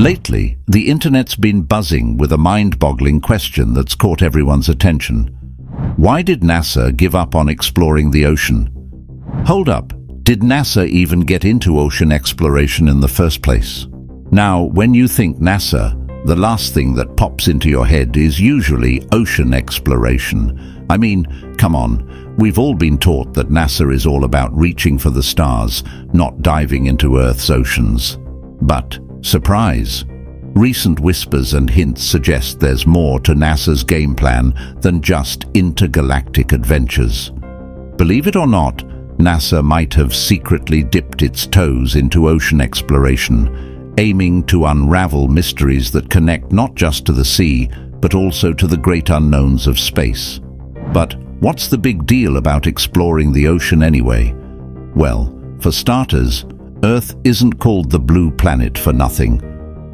Lately, the internet's been buzzing with a mind-boggling question that's caught everyone's attention. Why did NASA give up on exploring the ocean? Hold up, did NASA even get into ocean exploration in the first place? Now, when you think NASA, the last thing that pops into your head is usually ocean exploration. I mean, come on, we've all been taught that NASA is all about reaching for the stars, not diving into Earth's oceans. But Surprise! Recent whispers and hints suggest there's more to NASA's game plan than just intergalactic adventures. Believe it or not, NASA might have secretly dipped its toes into ocean exploration, aiming to unravel mysteries that connect not just to the sea, but also to the great unknowns of space. But what's the big deal about exploring the ocean anyway? Well, for starters, Earth isn't called the blue planet for nothing.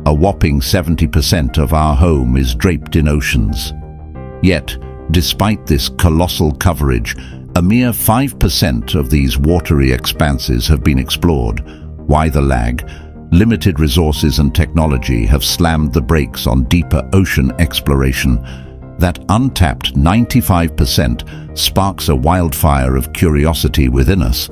A whopping 70% of our home is draped in oceans. Yet, despite this colossal coverage, a mere 5% of these watery expanses have been explored. Why the lag? Limited resources and technology have slammed the brakes on deeper ocean exploration. That untapped 95% sparks a wildfire of curiosity within us,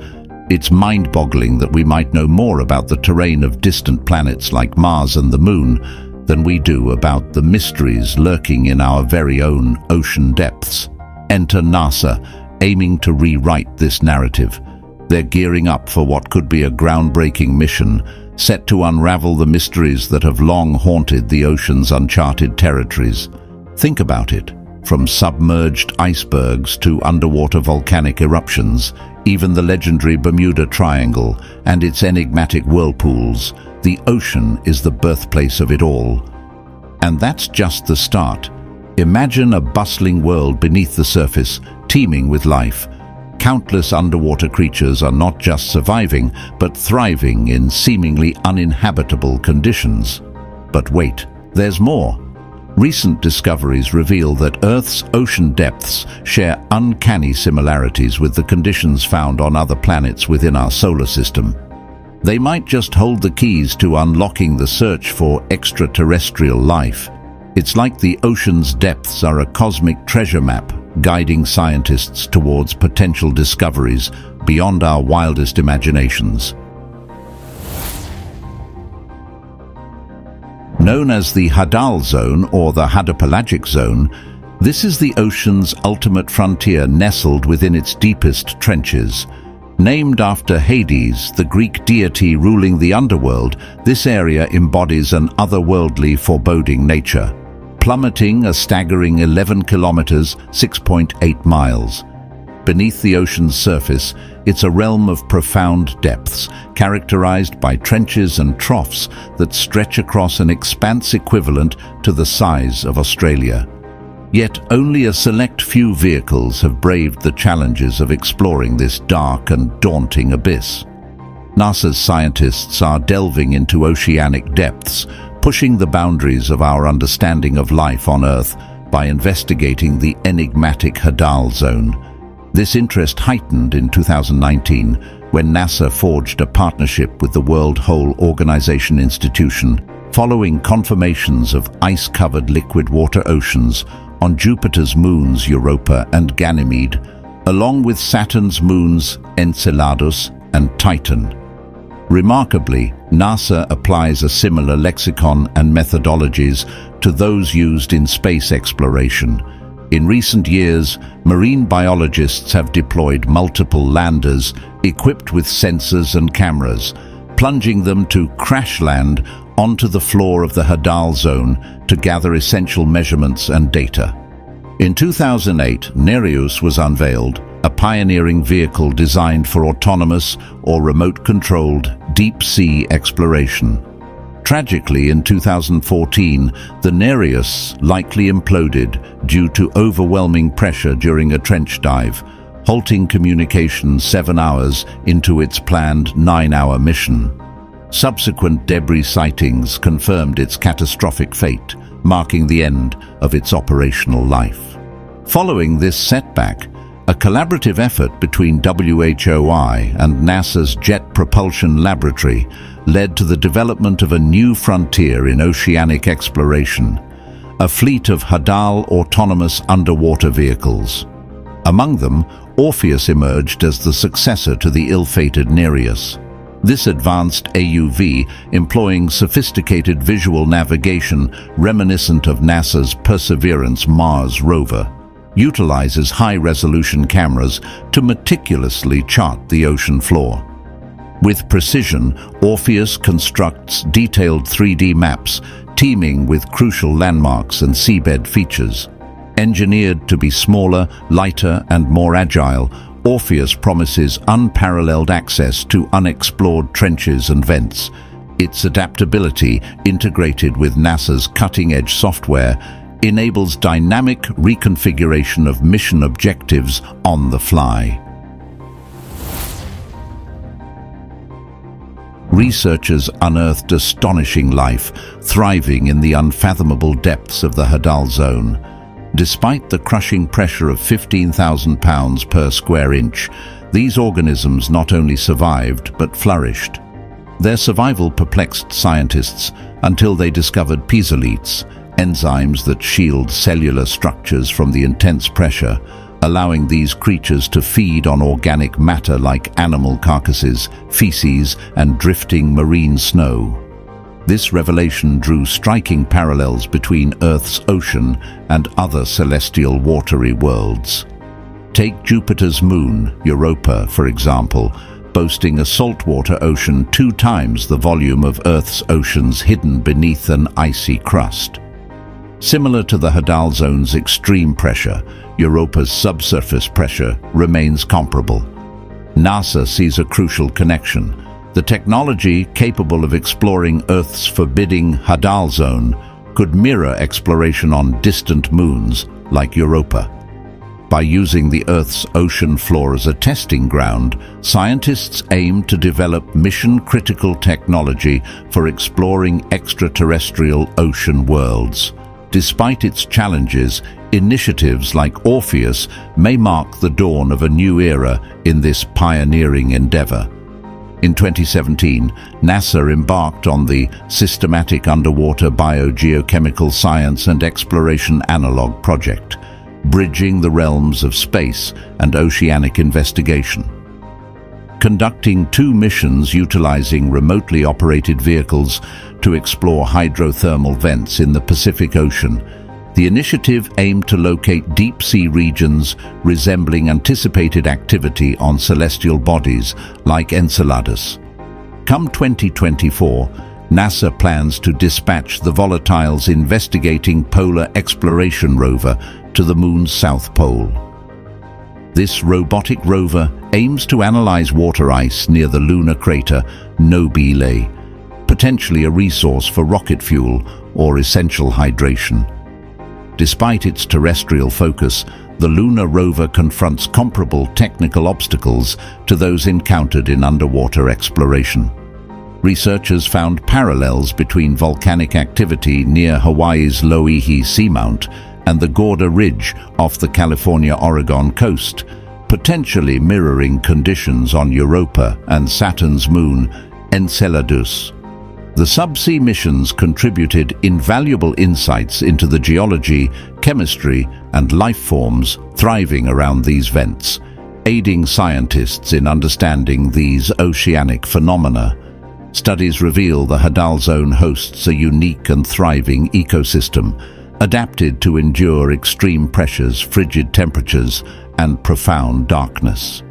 it's mind-boggling that we might know more about the terrain of distant planets like Mars and the Moon than we do about the mysteries lurking in our very own ocean depths. Enter NASA, aiming to rewrite this narrative. They're gearing up for what could be a groundbreaking mission, set to unravel the mysteries that have long haunted the ocean's uncharted territories. Think about it. From submerged icebergs to underwater volcanic eruptions, even the legendary Bermuda Triangle and its enigmatic whirlpools, the ocean is the birthplace of it all. And that's just the start. Imagine a bustling world beneath the surface, teeming with life. Countless underwater creatures are not just surviving, but thriving in seemingly uninhabitable conditions. But wait, there's more. Recent discoveries reveal that Earth's ocean depths share uncanny similarities with the conditions found on other planets within our solar system. They might just hold the keys to unlocking the search for extraterrestrial life. It's like the ocean's depths are a cosmic treasure map, guiding scientists towards potential discoveries beyond our wildest imaginations. Known as the Hadal Zone or the Hadopelagic Zone, this is the ocean's ultimate frontier nestled within its deepest trenches. Named after Hades, the Greek deity ruling the underworld, this area embodies an otherworldly foreboding nature, plummeting a staggering 11 kilometers, 6.8 miles. Beneath the ocean's surface, it's a realm of profound depths, characterized by trenches and troughs that stretch across an expanse equivalent to the size of Australia. Yet only a select few vehicles have braved the challenges of exploring this dark and daunting abyss. NASA's scientists are delving into oceanic depths, pushing the boundaries of our understanding of life on Earth by investigating the enigmatic Hadal Zone, this interest heightened in 2019 when NASA forged a partnership with the Woods Hole Oceanographic Institution following confirmations of ice-covered liquid water oceans on Jupiter's moons Europa and Ganymede, along with Saturn's moons Enceladus and Titan. Remarkably, NASA applies a similar lexicon and methodologies to those used in space exploration, in recent years, marine biologists have deployed multiple landers equipped with sensors and cameras, plunging them to crash land onto the floor of the Hadal zone to gather essential measurements and data. In 2008, Nereus was unveiled, a pioneering vehicle designed for autonomous or remote-controlled deep-sea exploration. Tragically, in 2014, the Nereus likely imploded due to overwhelming pressure during a trench dive, halting communication seven hours into its planned nine-hour mission. Subsequent debris sightings confirmed its catastrophic fate, marking the end of its operational life. Following this setback, a collaborative effort between WHOI and NASA's Jet Propulsion Laboratory led to the development of a new frontier in oceanic exploration, a fleet of Hadal autonomous underwater vehicles. Among them, Orpheus emerged as the successor to the ill-fated Nereus. This advanced AUV, employing sophisticated visual navigation reminiscent of NASA's Perseverance Mars rover, utilizes high-resolution cameras to meticulously chart the ocean floor. With precision, Orpheus constructs detailed 3D maps teeming with crucial landmarks and seabed features. Engineered to be smaller, lighter and more agile, Orpheus promises unparalleled access to unexplored trenches and vents. Its adaptability, integrated with NASA's cutting-edge software, enables dynamic reconfiguration of mission objectives on the fly. Researchers unearthed astonishing life, thriving in the unfathomable depths of the Hadal Zone. Despite the crushing pressure of 15,000 pounds per square inch, these organisms not only survived but flourished. Their survival perplexed scientists until they discovered piezolytes, enzymes that shield cellular structures from the intense pressure, allowing these creatures to feed on organic matter like animal carcasses, feces and drifting marine snow. This revelation drew striking parallels between Earth's ocean and other celestial watery worlds. Take Jupiter's moon, Europa, for example, boasting a saltwater ocean two times the volume of Earth's oceans hidden beneath an icy crust. Similar to the Hadal Zone's extreme pressure, Europa's subsurface pressure remains comparable. NASA sees a crucial connection, the technology capable of exploring Earth's forbidding Hadal zone could mirror exploration on distant moons like Europa. By using the Earth's ocean floor as a testing ground, scientists aim to develop mission-critical technology for exploring extraterrestrial ocean worlds. Despite its challenges, initiatives like Orpheus may mark the dawn of a new era in this pioneering endeavor. In 2017, NASA embarked on the Systematic Underwater Biogeochemical Science and Exploration Analog Project, bridging the realms of space and oceanic investigation. Conducting two missions utilizing remotely operated vehicles to explore hydrothermal vents in the Pacific Ocean, the initiative aimed to locate deep-sea regions resembling anticipated activity on celestial bodies like Enceladus. Come 2024, NASA plans to dispatch the Volatiles investigating Polar Exploration Rover to the Moon's South Pole. This robotic rover aims to analyze water ice near the lunar crater Nobile, potentially a resource for rocket fuel or essential hydration. Despite its terrestrial focus, the lunar rover confronts comparable technical obstacles to those encountered in underwater exploration. Researchers found parallels between volcanic activity near Hawaii's Loihi Seamount and the Gorda Ridge off the California-Oregon coast, potentially mirroring conditions on Europa and Saturn's moon, Enceladus. The subsea missions contributed invaluable insights into the geology, chemistry and life forms thriving around these vents, aiding scientists in understanding these oceanic phenomena. Studies reveal the Hadal Zone hosts a unique and thriving ecosystem, adapted to endure extreme pressures, frigid temperatures and profound darkness.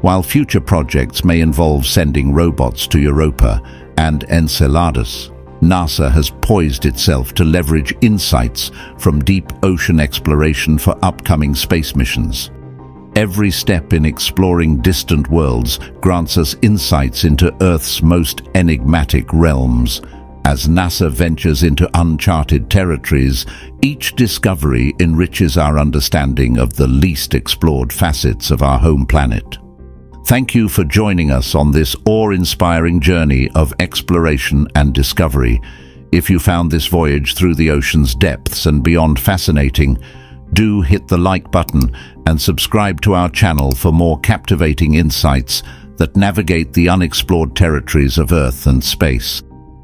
While future projects may involve sending robots to Europa, and Enceladus, NASA has poised itself to leverage insights from deep ocean exploration for upcoming space missions. Every step in exploring distant worlds grants us insights into Earth's most enigmatic realms. As NASA ventures into uncharted territories, each discovery enriches our understanding of the least explored facets of our home planet. Thank you for joining us on this awe-inspiring journey of exploration and discovery. If you found this voyage through the ocean's depths and beyond fascinating, do hit the like button and subscribe to our channel for more captivating insights that navigate the unexplored territories of Earth and space.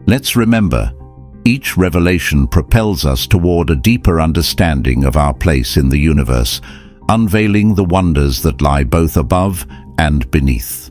Let's remember, each revelation propels us toward a deeper understanding of our place in the universe, unveiling the wonders that lie both above and beneath.